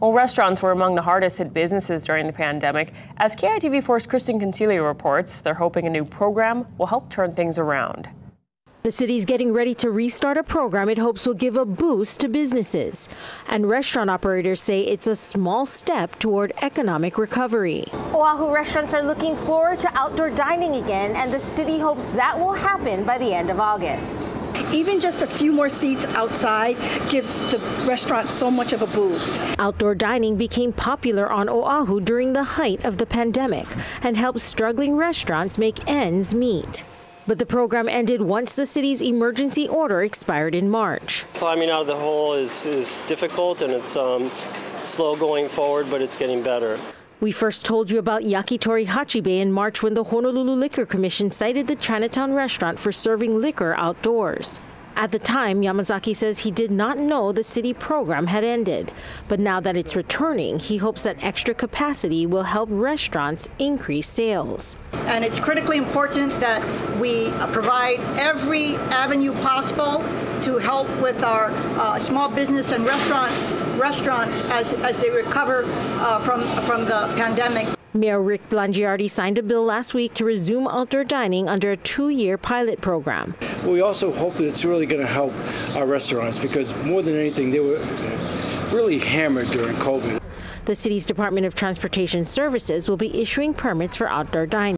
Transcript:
Well, restaurants were among the hardest hit businesses during the pandemic. As KITV4's Kristen Consilio reports, they're hoping a new program will help turn things around. The city's getting ready to restart a program it hopes will give a boost to businesses. And restaurant operators say it's a small step toward economic recovery. Oahu restaurants are looking forward to outdoor dining again, and the city hopes that will happen by the end of August. Even just a few more seats outside gives the restaurant so much of a boost. Outdoor dining became popular on Oahu during the height of the pandemic and helped struggling restaurants make ends meet. But the program ended once the city's emergency order expired in March. Climbing out of the hole is, is difficult and it's um, slow going forward, but it's getting better. We first told you about Yakitori Hachibei in March when the Honolulu Liquor Commission cited the Chinatown restaurant for serving liquor outdoors. At the time, Yamazaki says he did not know the city program had ended. But now that it's returning, he hopes that extra capacity will help restaurants increase sales. And it's critically important that we provide every avenue possible to help with our uh, small business and restaurant restaurants as, as they recover uh, from, from the pandemic. Mayor Rick Blangiardi signed a bill last week to resume outdoor dining under a two-year pilot program. We also hope that it's really going to help our restaurants because more than anything, they were really hammered during COVID. The city's Department of Transportation Services will be issuing permits for outdoor dining.